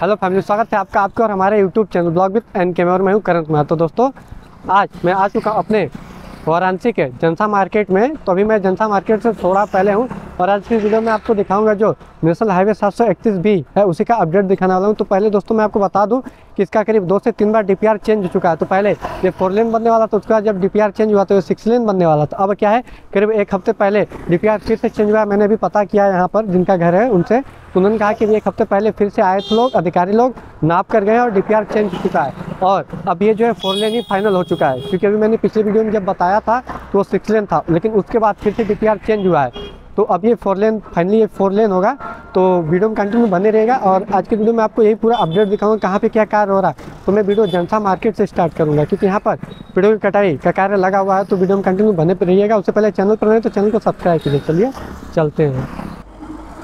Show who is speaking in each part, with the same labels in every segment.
Speaker 1: Hello family स्वागत है आपका, आपके और हमारे YouTube channel blog with N K में हूँ करण कुमार। तो दोस्तों, आज मैं आ चुका अपने वाराणसी के जनसा मार्केट में। तो अभी मैं जनसा मार्केट से थोड़ा पहले हूँ। और आज की वीडियो में आपको दिखाऊँगा जो नेशनल हाईवे 731 भी है, उसी का अपडेट दिखाने वाला हूँ। तो पहले दोस्तों मैं आपको बता दूँ कि इसका करीब दो से तीन बार डीपीआर चेंज हो चुका है। तो पहले ये फोर लेन बनने वाला था, उसके बाद जब डीपीआर चेंज हुआ तो ये सिक्स लेन बनने वाला था। अब क्या है, करीब एक हफ़्ते पहले डीपीआर फिर से चेंज हुआ मैंने भी पता किया यहाँ पर, जिनका घर है उनसे। तो उन्होंने कहा कि एक हफ़्ते पहले फिर से आए थे लोग, अधिकारी लोग, नाप कर गए और डीपीआर चेंज हो चुका है। और अब ये जो है फोर लेन ही फाइनल हो चुका है। क्योंकि अभी मैंने पिछले वीडियो में जब बताया था तो वो सिक्स लेन था। लेकिन उसके बाद फिर से डीपीआर चेंज हुआ है। तो अब ये फोर लेन फाइनली ये फोर लेन होगा। तो वीडियो में कंटिन्यू बने रहेगा और आज की वीडियो में आपको यही पूरा अपडेट दिखाऊँगा कहाँ पे क्या कार्य हो रहा है। तो मैं वीडियो जनसा मार्केट से स्टार्ट करूँगा क्योंकि यहाँ पर वीडियो की कटाई का कार्य लगा हुआ है तो वीडियो में कंटिन्यू बने पर रहिएगा। उससे पहले चैनल पर रहे तो चैनल को सब्सक्राइब कीजिए। चलिए, चलते हैं।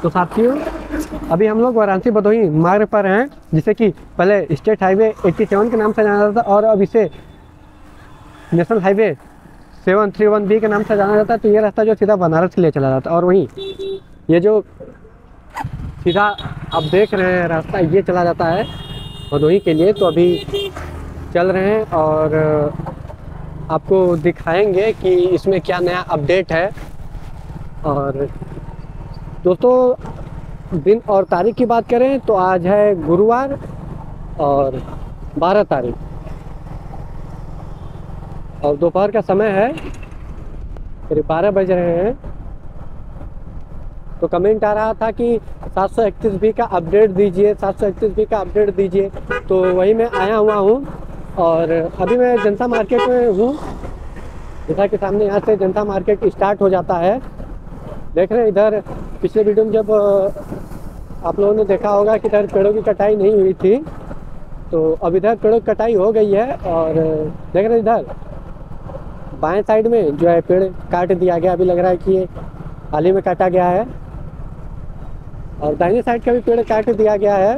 Speaker 1: तो साथियों, अभी हम लोग वाराणसी भदोही मार्ग पर हैं, जिसे कि पहले स्टेट हाईवे 87 के नाम से जाना जाता था और अब इसे national highway seven three one B के नाम से जाना जाता है तो ये रास्ता जो सीधा बनारस के लिए चला जाता है और वहीं ये जो सीधा आप देख रहे हैं, रास्ता ये चला जाता है भदोही के लिए। तो अभी चल रहे हैं और आपको दिखाएँगे कि इसमें क्या नया अपडेट है। और दोस्तों, दिन और तारीख की बात करें तो आज है गुरुवार और 12 तारीख। और दोपहर का समय है। करीब बारह बज रहे हैं। तो कमेंट आ रहा था कि 731 बी का अपडेट दीजिए 731 बी का अपडेट दीजिए। तो वही मैं आया हुआ हूँ और अभी मैं जनता मार्केट में हूँ। जैसा कि सामने यहाँ से जनता मार्केट स्टार्ट हो जाता है। देख रहे हैं इधर, पिछले वीडियो में जब आप लोगों ने देखा होगा कि इधर पेड़ों की कटाई नहीं हुई थी। तो अब इधर पेड़ों की कटाई हो गई है और देख रहे हैं इधर। बाएँ साइड में जो है पेड़ काट दिया गया, अभी लग रहा है कि ये हाल ही में काटा गया है। और दाहिने साइड का भी पेड़ काट दिया गया है।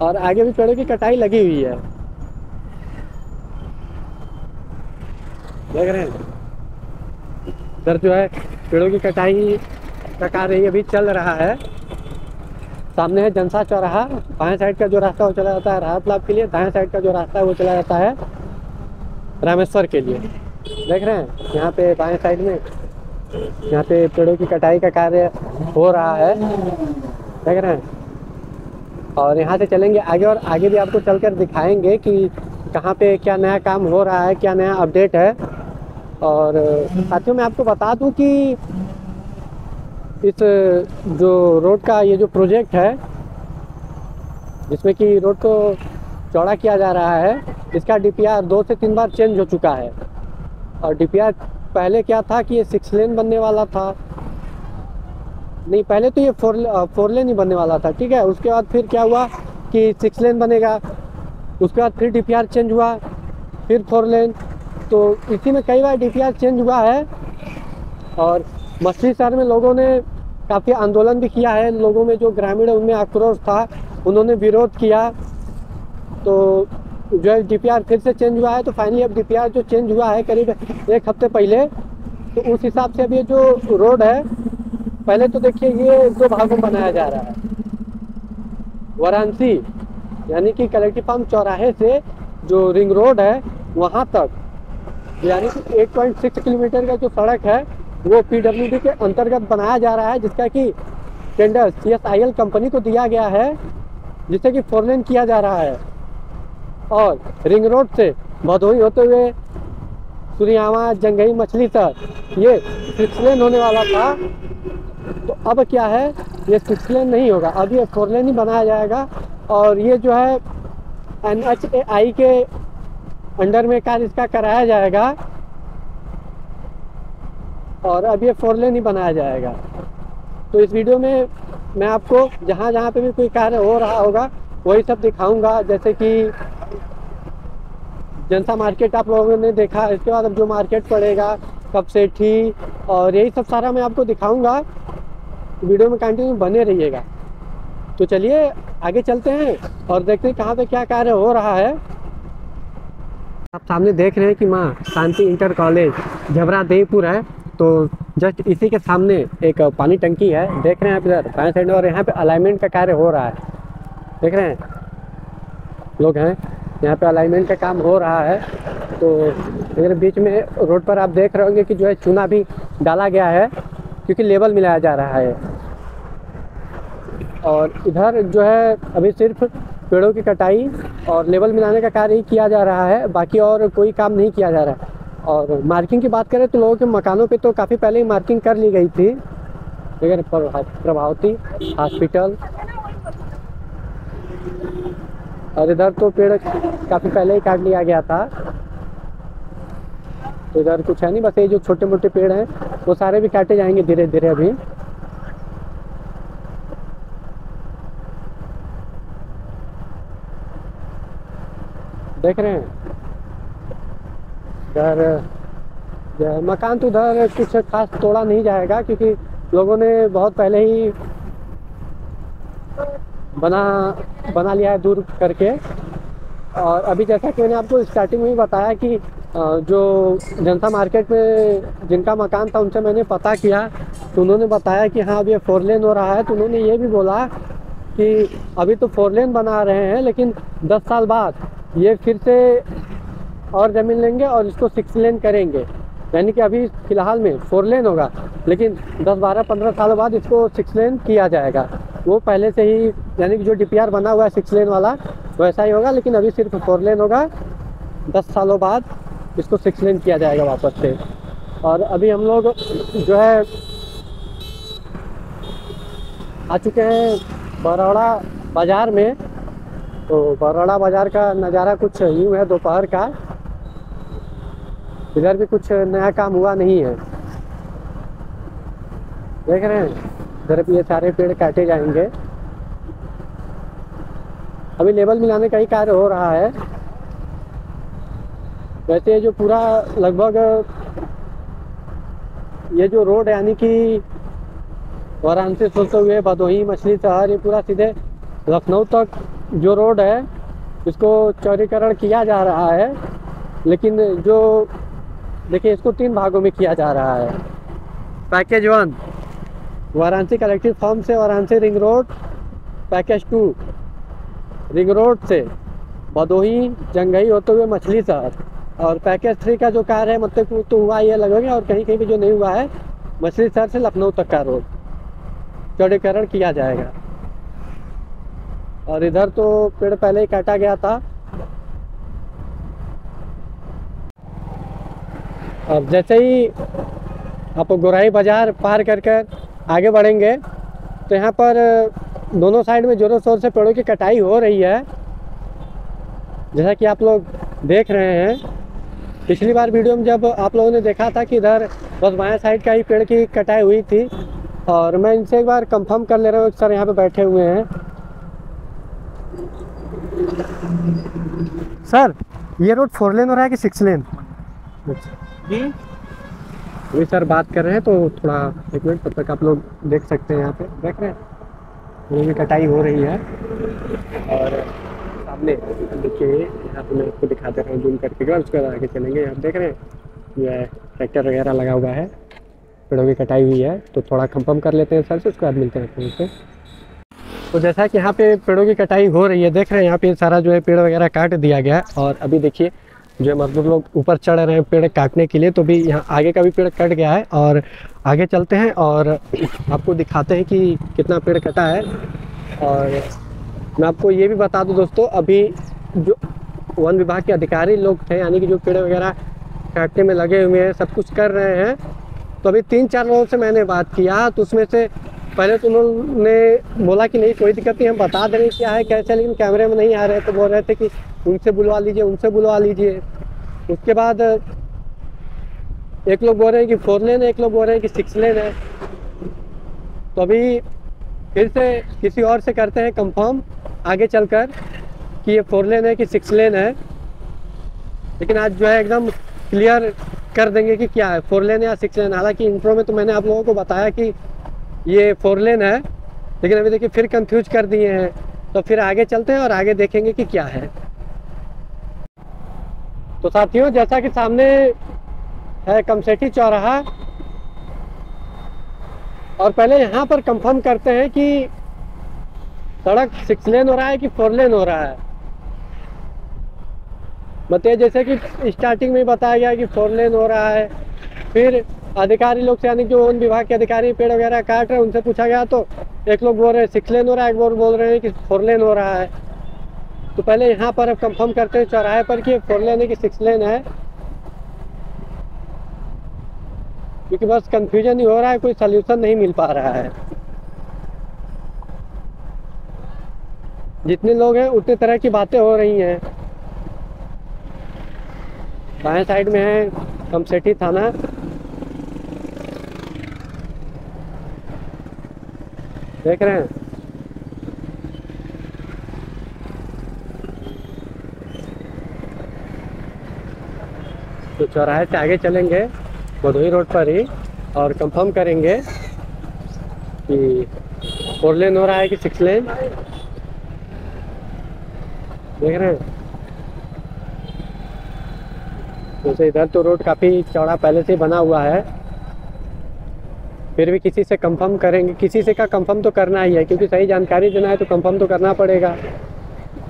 Speaker 1: और आगे भी पेड़ों की कटाई लगी हुई है। देख रहे हैं? इधर जो है पेड़ों की कटाई का कार्य अभी चल रहा है। सामने है जनसा चौराहा, बाएँ साइड का जो रास्ता वो चला जाता है, राहत लाभ के लिए दाएँ साइड का जो रास्ता है वो चला जाता है। रामेश्वर के लिए। देख रहे हैं, यहाँ पे बाएँ साइड में, यहाँ पे पेड़ों की कटाई का कार्य हो रहा है। देख रहे हैं। और यहाँ से चलेंगे आगे और आगे भी आपको चलकर दिखाएँगे कि कहाँ पे क्या नया काम हो रहा है, क्या नया अपडेट है। और साथियों, मैं आपको बता दूँ कि इस जो रोड का ये जो प्रोजेक्ट है, जिसमें कि रोड को चौड़ा किया जा रहा है इसका डीपीआर दो से तीन बार चेंज हो चुका है। और डीपीआर पहले क्या था कि ये सिक्स लेन बनने वाला था। नहीं, पहले तो ये फोर फोर लेन ही बनने वाला था, ठीक है? उसके बाद फिर क्या हुआ कि सिक्स लेन बनेगा। उसके बाद फिर डीपीआर चेंज हुआ, फिर फोर लेन तो इसी में कई बार डीपीआर चेंज हुआ है। और मछली शहर में लोगों ने काफ़ी आंदोलन भी किया है। लोगों में जो ग्रामीण है, उनमें आक्रोश था। उन्होंने विरोध किया। तो जो है डी फिर से चेंज हुआ है तो फाइनली अब डीपीआर जो चेंज हुआ है करीब एक हफ़्ते पहले तो उस हिसाब से अब ये जो रोड है, पहले तो देखिए ये दो भागों में बनाया जा रहा है। वाराणसी, यानी कि कलेक्टिव फार्म चौराहे से जो रिंग रोड है, वहाँ तक, यानी कि 8.6 किलोमीटर का जो सड़क है, वो पीडब्ल्यूडी के अंतर्गत बनाया जा रहा है, जिसका कि टेंडर सी कंपनी को दिया गया है, जिसे कि फोर किया जा रहा है। और रिंग रोड से भदोही होते हुए सूर्यावा जंगई मछली तक ये सिक्स लेन होने वाला था। तो अब क्या है? ये सिक्स लेन नहीं होगा। अब ये फोर लेन ही बनाया जाएगा। और ये जो है एन एच ए आई के अंडर में कार्य इसका कराया जाएगा। और अब ये फोर लेन ही बनाया जाएगा। तो इस वीडियो में मैं आपको जहाँ जहाँ पे भी कोई कार्य हो रहा होगा, वही सब दिखाऊँगा। जैसे कि जनता मार्केट आप लोगों ने देखा, इसके बाद अब जो मार्केट पड़ेगा, कब से ठीक और यही सब सारा मैं आपको दिखाऊँगा। वीडियो में कंटिन्यू बने रहिएगा। तो चलिए, आगे चलते हैं और देखते हैं कहाँ पे क्या कार्य हो रहा है। आप सामने देख रहे हैं कि माँ, शांति इंटर कॉलेज, झबरा देवपुर है। तो जस्ट इसी के सामने एक पानी टंकी है। देख रहे हैं आप इधर, बाएँ साइड और यहाँ पे अलाइनमेंट का कार्य हो रहा है। देख रहे हैं? लोग हैं। यहाँ पे अलाइनमेंट का काम हो रहा है। तो इधर बीच में रोड पर आप देख रहे होंगे कि जो है चूना भी डाला गया है, क्योंकि लेवल मिलाया जा रहा है। और इधर जो है अभी सिर्फ़ पेड़ों की कटाई और लेवल मिलाने का कार्य ही किया जा रहा है, बाकी और कोई काम नहीं किया जा रहा है। और मार्किंग की बात करें तो लोगों के मकानों पे तो काफ़ी पहले ही मार्किंग कर ली गई थी। लेकिन प्रभावती हॉस्पिटल और इधर तो पेड़ काफ़ी पहले ही काट लिया गया था। तो इधर कुछ है नहीं, बस ये जो छोटे मोटे पेड़ हैं, वो सारे भी काटे जाएँगे धीरे धीरे अभी। देख रहे हैं। इधर मकान तो उधर कुछ खास तोड़ा नहीं जाएगा, क्योंकि लोगों ने बहुत पहले ही बना बना लिया है दूर करके। और अभी जैसा कि मैंने आपको स्टार्टिंग में ही बताया कि जो जनता मार्केट में जिनका मकान था, उनसे मैंने पता किया तो उन्होंने बताया कि हाँ अब ये फोर लेन हो रहा है। तो उन्होंने ये भी बोला कि अभी तो फोर लेन बना रहे हैं, लेकिन 10 साल बाद ये फिर से और ज़मीन लेंगे और इसको सिक्स लेन करेंगे। यानी कि अभी फ़िलहाल में फोर लेन होगा, लेकिन 10 12 15 सालों बाद इसको सिक्स लेन किया जाएगा। वो पहले से ही, यानी कि जो डीपीआर बना हुआ है सिक्स लेन वाला वैसा ही होगा, लेकिन अभी सिर्फ़ फोर लेन होगा। दस सालों बाद इसको सिक्स लेन किया जाएगा वापस से। और अभी हम लोग जो है, आ चुके हैं बरौड़ा बाज़ार में। तो बरौड़ा बाज़ार का नज़ारा कुछ यूँ है दोपहर का। इधर भी कुछ नया काम हुआ नहीं है। देख रहे हैं? इधर भी ये सारे पेड़ काटे जाएँगे। अभी लेवल मिलाने का ही कार्य हो रहा है। वैसे जो पूरा लगभग ये जो रोड यानी कि वाराणसी से हुए भदोही, मछली शहर ये पूरा सीधे लखनऊ तक जो रोड है, इसको चौड़ीकरण किया जा रहा है। लेकिन जो, देखिए, इसको तीन भागों में किया जा रहा है। Package one Varanasi collective farm से Varanasi ring road, package two. Ring road से भदोही जंगई होते हुए मछली शहर और पैकेज थ्री का जो कार है मतलब तो हुआ ये लगेगा और कहीं कहीं भी जो नहीं हुआ है, मछली शहर से लखनऊ तक का रोड। चौड़ीकरण किया जाएगा। और इधर तो पेड़ पहले ही काटा गया था। और जैसे ही आप गोराई बाज़ार पार कर कर आगे बढ़ेंगे। तो यहाँ पर दोनों साइड में ज़ोरों शोर से पेड़ों की कटाई हो रही है। जैसा कि आप लोग देख रहे हैं। पिछली बार वीडियो में जब आप लोगों ने देखा था कि इधर बस बाएँ साइड का ही पेड़ की कटाई हुई थी, और मैं इनसे एक बार कंफर्म कर ले रहा हूँ, सर यहाँ पे बैठे हुए हैं। सर, ये रोड फोर लेन हो रहा है कि सिक्स लेन? जी। वही सर, बात कर रहे हैं तो थोड़ा एक मिनट तब तक आप लोग देख सकते हैं यहाँ पे। देख रहे हैं? भी कटाई हो रही है। और सामने देखिए, यहाँ पे मैं आपको दिखा दे रहा हूँ, जूम करके उसके बाद आगे चलेंगे। यहाँ देख रहे हैं, ये ट्रैक्टर वगैरह लगा हुआ है। पेड़ों की कटाई हुई है तो थोड़ा कंफर्म कर लेते हैं सर से, उसके बाद मिलते हैं फिर से तो जैसा कि यहाँ पे पेड़ों की कटाई हो रही है, देख रहे हैं, यहाँ पे सारा जो है पेड़ वगैरह काट दिया गया है। और अभी देखिए जो मजदूर लोग ऊपर चढ़ रहे हैं पेड़ काटने के लिए तो भी यहाँ आगे का भी पेड़ कट गया है और आगे चलते हैं और आपको दिखाते हैं कि कितना पेड़ कटा है। और मैं आपको ये भी बता दूँ दोस्तों, अभी जो वन विभाग के अधिकारी लोग थे यानी कि जो पेड़ वगैरह काटने में लगे हुए हैं, सब कुछ कर रहे हैं। तो अभी तीन चार लोगों से मैंने बात किया तो उसमें से पहले तो उन्होंने बोला कि नहीं, कोई दिक्कत नहीं, हम बता दे रहे क्या है कैसे लेकिन कैमरे में नहीं आ रहे तो बोल रहे थे कि उनसे बुलवा लीजिए, उनसे बुलवा लीजिए। उसके बाद एक लोग बोल रहे हैं कि फोर लेन है, एक लोग बोल रहे हैं कि सिक्स लेन है। तो अभी फिर से किसी और से करते हैं कंफर्म आगे चलकर कि ये फोर लेन है कि सिक्स लेन है। लेकिन आज जो है एकदम क्लियर कर देंगे कि क्या है, फोर लेन या सिक्स लेन हालाँकि इंट्रो में तो मैंने आप लोगों को बताया कि ये फोर लेन है, लेकिन अभी देखिए फिर कंफ्यूज कर दिए हैं। तो फिर आगे चलते हैं और आगे देखेंगे कि क्या है। तो साथियों, जैसा कि सामने है कमसेठी चौराहा, और पहले यहाँ पर कंफर्म करते हैं कि सड़क सिक्स लेन हो रहा है कि फोर लेन हो रहा है? बताइए जैसे कि स्टार्टिंग में बताया गया कि फोर लेन हो रहा है। फिर अधिकारी लोग से, यानी जो वन विभाग के अधिकारी, पेड़ वगैरह काट रहे हैं, उनसे पूछा गया तो एक लोग बोल रहे हैं सिक्स लेन हो रहा है। एक लोग बोल रहे हैं कि फोर लेन हो रहा है। तो पहले यहाँ पर अब कंफर्म करते हैं, चौराहे पर कि फोर लेन है कि सिक्स लेन है? क्योंकि बस कंफ्यूजन ही हो रहा है, कोई सोल्यूशन नहीं मिल पा रहा है। जितने लोग हैं, उतने तरह की बातें हो रही हैं। बाएँ साइड में है, कमसेठी थाना। देख रहे हैं। तो चौराहे से आगे चलेंगे भदोही रोड पर ही, और कंफर्म करेंगे कि फोर लेन हो रहा है कि सिक्स लेन देख रहे हैं। जैसे इधर तो रोड काफ़ी चौड़ा पहले से बना हुआ है। फिर भी किसी से कंफर्म करेंगे। किसी से का कंफर्म तो करना ही है, क्योंकि सही जानकारी देना है तो कंफर्म तो करना पड़ेगा।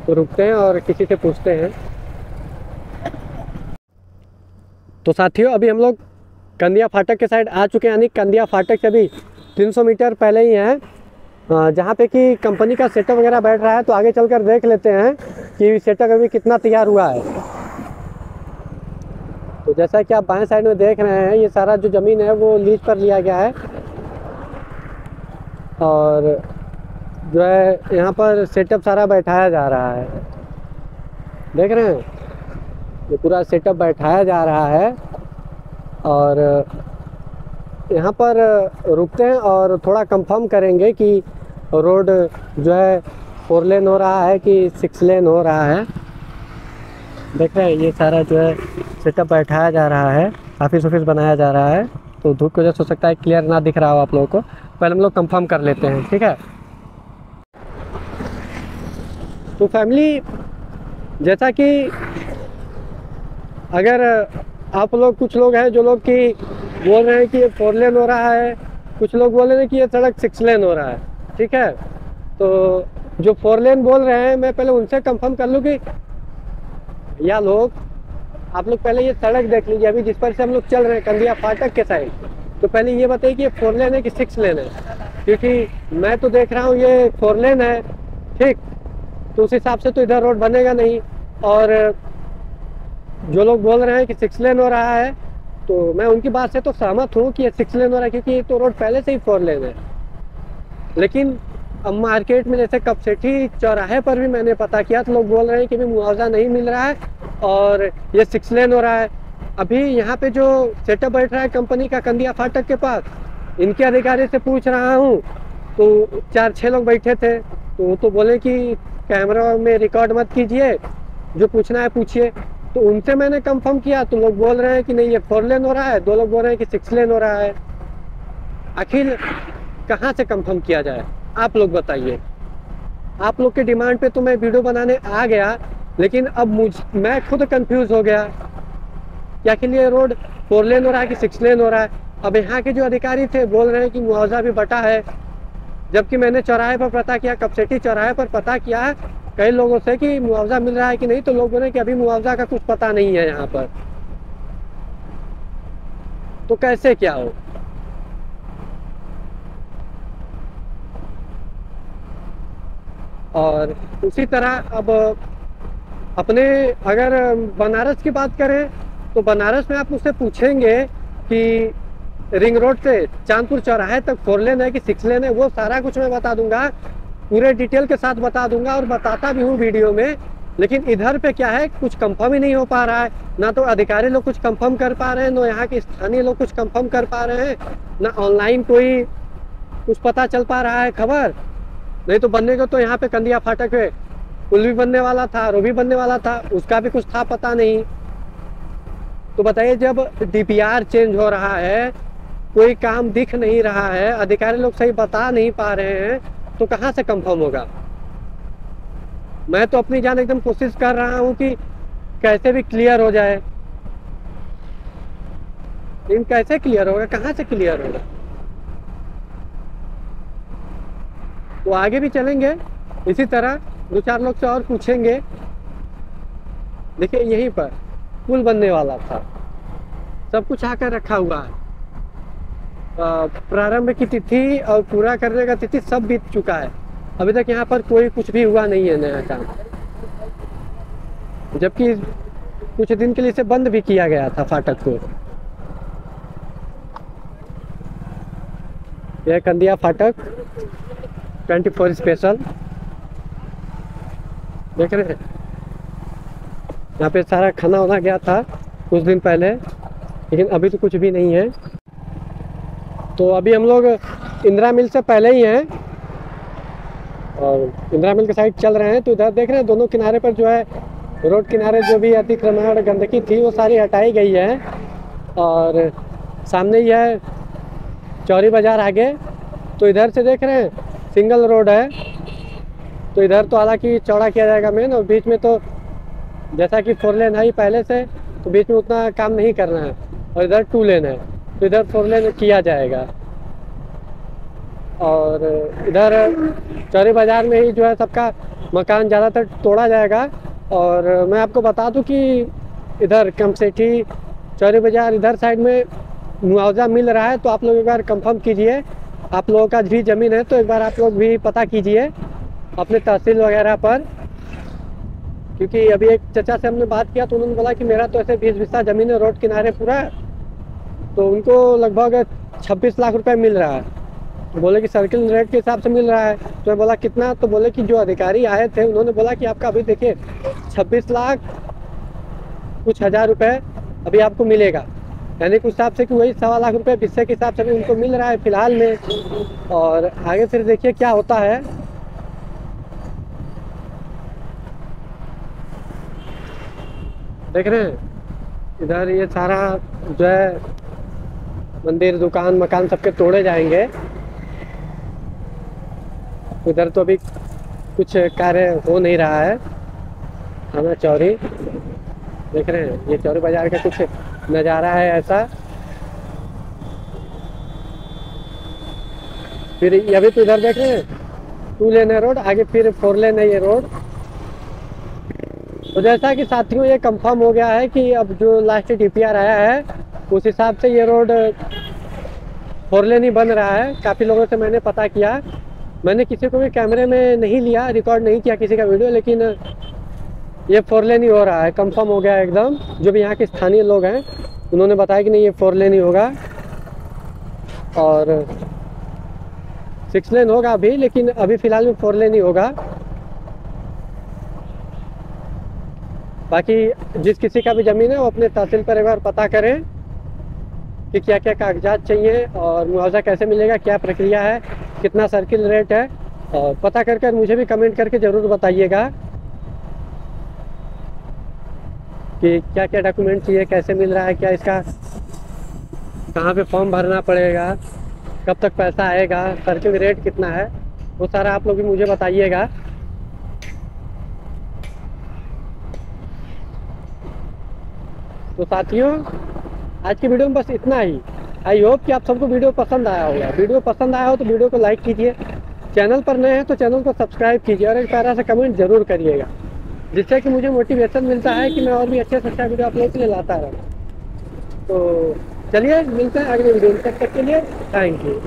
Speaker 1: तो रुकते हैं और किसी से पूछते हैं। तो साथियों, अभी हम लोग कंदिया फाटक के साइड आ चुके हैं, यानी कंदिया फाटक से अभी 300 मीटर पहले ही हैं। जहाँ पे कि कंपनी का सेटअप वगैरह बैठ रहा है तो आगे चलकर देख लेते हैं कि सेटअप अभी कितना तैयार हुआ है। जैसा कि आप बाएँ साइड में देख रहे हैं, ये सारा जो ज़मीन है वो लीज पर लिया गया है। और जो है, यहाँ पर सेटअप सारा बैठाया जा रहा है। देख रहे हैं? ये पूरा सेटअप बैठाया जा रहा है। और यहाँ पर रुकते हैं और थोड़ा कंफर्म करेंगे कि रोड जो है फोर लेन हो रहा है कि सिक्स लेन हो रहा है। देख रहे हैं, ये सारा जो है सेटअप बैठाया जा रहा है ऑफ़िस ऑफ़िस बनाया जा रहा है तो धूप की वजह से हो सकता है क्लियर ना दिख रहा हो आप लोगों को। पहले हम लोग कंफर्म कर लेते हैं, ठीक है? तो फैमिली जैसा कि अगर आप लोग, कुछ लोग हैं जो लोग कि बोल रहे हैं कि ये फोर लेन हो रहा है, कुछ लोग बोल रहे हैं कि ये सड़क सिक्स लेन हो रहा है, ठीक है? तो जो फोर लेन बोल रहे हैं, मैं पहले उनसे कंफर्म कर लूँ कि या लोग आप लोग पहले ये सड़क देख लीजिए अभी जिस पर से हम लोग चल रहे हैं कंदिया फाटक के साइड तो पहले ये बताइए कि ये फोर लेन है कि सिक्स लेन है? क्योंकि मैं तो देख रहा हूँ ये फोर लेन है, ठीक तो उस हिसाब से तो इधर रोड बनेगा नहीं, और जो लोग बोल रहे हैं कि सिक्स लेन हो रहा है तो मैं उनकी बात से तो सहमत हूँ कि ये सिक्स लेन हो रहा है, क्योंकि ये तो रोड पहले से ही फोर लेन है। लेकिन अब मार्केट में जैसे कपसेठी चौराहे पर भी मैंने पता किया तो लोग बोल रहे हैं कि भी मुआवजा नहीं मिल रहा है और ये सिक्स लेन हो रहा है। अभी यहाँ पे जो सेटअप बैठ रहा है कंपनी का कंदिया फाटक के पास, इनके अधिकारी से पूछ रहा हूँ तो चार छः लोग बैठे थे तो वो तो बोले कि कैमरा में रिकॉर्ड मत कीजिए, जो पूछना है पूछिए। तो उनसे मैंने कंफर्म किया तो लोग बोल रहे हैं कि नहीं, ये फोर लेन हो रहा है, दो लोग बोल रहे हैं कि सिक्स लेन हो रहा है। आखिर कहाँ से कंफर्म किया जाए? आप लोग बताइए। आप लोग के डिमांड पे तो मैं वीडियो बनाने आ गया, लेकिन अब मुझ, मैं खुद कंफ्यूज हो गया। कि आखिर ये रोड फोर लेन हो रहा है कि सिक्स लेन हो रहा है? अब यहाँ के जो अधिकारी थे, बोल रहे हैं कि मुआवजा भी बटा है। जबकि मैंने चौराहे पर पता किया कपसेटी चौराहे पर पता किया है कई लोगों से कि मुआवजा मिल रहा है कि नहीं तो लोग बोल बोले कि अभी मुआवजा का कुछ पता नहीं है यहाँ पर। तो कैसे क्या हो? और उसी तरह अब अपने अगर बनारस की बात करें तो बनारस में आप मुझसे पूछेंगे कि रिंग रोड से चांदपुर चौराहे तक फोर लेन है कि सिक्स लेन है, वो सारा कुछ मैं बता दूँगा। पूरे डिटेल के साथ बता दूँगा और बताता भी हूँ वीडियो में, लेकिन इधर पे क्या है, कुछ कंफर्म ही नहीं हो पा रहा है। ना तो अधिकारी लोग कुछ कंफर्म कर पा रहे हैं, ना यहाँ के स्थानीय लोग कुछ कंफर्म कर पा रहे हैं, ना ऑनलाइन कोई कुछ पता चल पा रहा है खबर। नहीं तो बनने को तो यहाँ पे कंदिया फाटक पे पुल भी बनने वाला था भी बनने वाला था, उसका भी कुछ था, पता नहीं। तो बताइए, जब डीपीआर चेंज हो रहा है, कोई काम दिख नहीं रहा है, अधिकारी लोग सही बता नहीं पा रहे हैं तो कहाँ से कंफर्म होगा? मैं तो अपनी जान एकदम कोशिश कर रहा हूँ कि कैसे भी क्लियर हो जाए। लेकिन कैसे क्लियर होगा? कहाँ से क्लियर होगा? तो आगे भी चलेंगे। इसी तरह दो चार लोग से और पूछेंगे। देखिए, यहीं पर पुल बनने वाला था। सब कुछ आकर रखा हुआ है। प्रारंभ की तिथि और पूरा करने का तिथि सब बीत चुका है। अभी तक यहाँ पर कोई कुछ भी हुआ नहीं है, नया काम। जबकि कुछ दिन के लिए इसे बंद भी किया गया था फाटक को। यह कंदिया फाटक 24 स्पेशल। देख रहे हैं? यहाँ पे सारा खाना वाना गया था कुछ दिन पहले, लेकिन अभी तो कुछ भी नहीं है। तो अभी हम लोग इंदिरा मिल से पहले ही हैं। और इंदिरा मिल के साइड चल रहे हैं तो इधर देख रहे हैं, दोनों किनारे पर जो है, रोड किनारे जो भी अतिक्रमण गंदगी थी, वो सारी हटाई गई है। और सामने ही है चौरी बाज़ार आगे तो इधर से देख रहे हैं सिंगल रोड है। तो इधर तो हालाँकि चौड़ा किया जाएगा मेन और बीच में तो जैसा कि फोर लेन है ही पहले से तो बीच में उतना काम नहीं करना है। और इधर टू लेन है तो इधर फोर लेन किया जाएगा। और इधर चौरी बाज़ार में ही जो है सबका मकान ज़्यादातर तोड़ा जाएगा। और मैं आपको बता दूँ कि इधर कमसेठी चौरी बाज़ार इधर साइड में मुआवजा मिल रहा है तो आप लोग एक बार कंफर्म कीजिए आप लोगों का भी ज़मीन है तो एक बार आप लोग भी पता कीजिए अपने तहसील वगैरह पर। क्योंकि अभी एक चचा से हमने बात किया तो उन्होंने बोला कि मेरा तो ऐसे बीस बिस्सा ज़मीन है, रोड किनारे पूरा। तो उनको लगभग छब्बीस लाख रुपये मिल रहा है। बोले कि सर्किल रेट के हिसाब से मिल रहा है। तो मैं बोला, कितना? तो बोले कि जो अधिकारी आए थे, उन्होंने बोला कि आपका अभी देखिए, छब्बीस लाख कुछ हज़ार रुपए अभी आपको मिलेगा। यानी कुछ हिसाब से कि वही सवा लाख रुपए हिस्से के हिसाब से भी उनको मिल रहा है फ़िलहाल में। और आगे फिर देखिए क्या होता है। देख रहे हैं? इधर ये सारा जो है, मंदिर, दुकान, मकान सबके तोड़े जाएँगे। इधर तो अभी कुछ कार्य हो नहीं रहा है। थाना चौरी, देख रहे हैं? ये चौरी बाज़ार का कुछ नज़ारा है ऐसा। फिर अभी तो इधर देख रहे हैं। टू लेन है रोड, आगे फिर फोर लेन है ये रोड। तो जैसा कि साथियों, ये कंफर्म हो गया है कि अब जो लास्ट डीपीआर आया है, उस हिसाब से ये रोड फोर लेन ही बन रहा है। काफ़ी लोगों से मैंने पता किया। मैंने किसी को भी कैमरे में नहीं लिया रिकॉर्ड नहीं किया किसी का वीडियो, लेकिन ये फोर लेन ही हो रहा है कंफर्म हो गया एकदम। जो भी यहाँ के स्थानीय लोग हैं, उन्होंने बताया कि नहीं, ये फोर लेन ही होगा। और सिक्स लेन होगा अभी, लेकिन अभी फ़िलहाल में फोर लेन ही होगा। बाकी जिस किसी का भी ज़मीन है, वो अपने तहसील पर एक बार पता करें कि क्या क्या कागजात चाहिए और मुआवजा कैसे मिलेगा, क्या प्रक्रिया है, कितना सर्किल रेट है। और पता कर कर मुझे भी कमेंट करके ज़रूर बताइएगा। कि क्या क्या डॉक्यूमेंट चाहिए, कैसे मिल रहा है, क्या इसका कहाँ पे फॉर्म भरना पड़ेगा, कब तक पैसा आएगा सर्किल रेट कितना है, वो सारा आप लोग भी मुझे बताइएगा। तो साथियों, आज की वीडियो में बस इतना ही। आई होप कि आप सबको वीडियो पसंद आया होगा। वीडियो पसंद आया हो तो वीडियो को लाइक कीजिए। चैनल पर नए हैं तो चैनल को सब्सक्राइब कीजिए और एक प्यारा सा कमेंट ज़रूर करिएगा। जिससे कि मुझे मोटिवेशन मिलता है कि मैं और भी अच्छे से अच्छा वीडियो आप लोगों के लिए लाता रहूँ। तो चलिए, मिलते हैं अगले वीडियो में। तक के लिए थैंक यू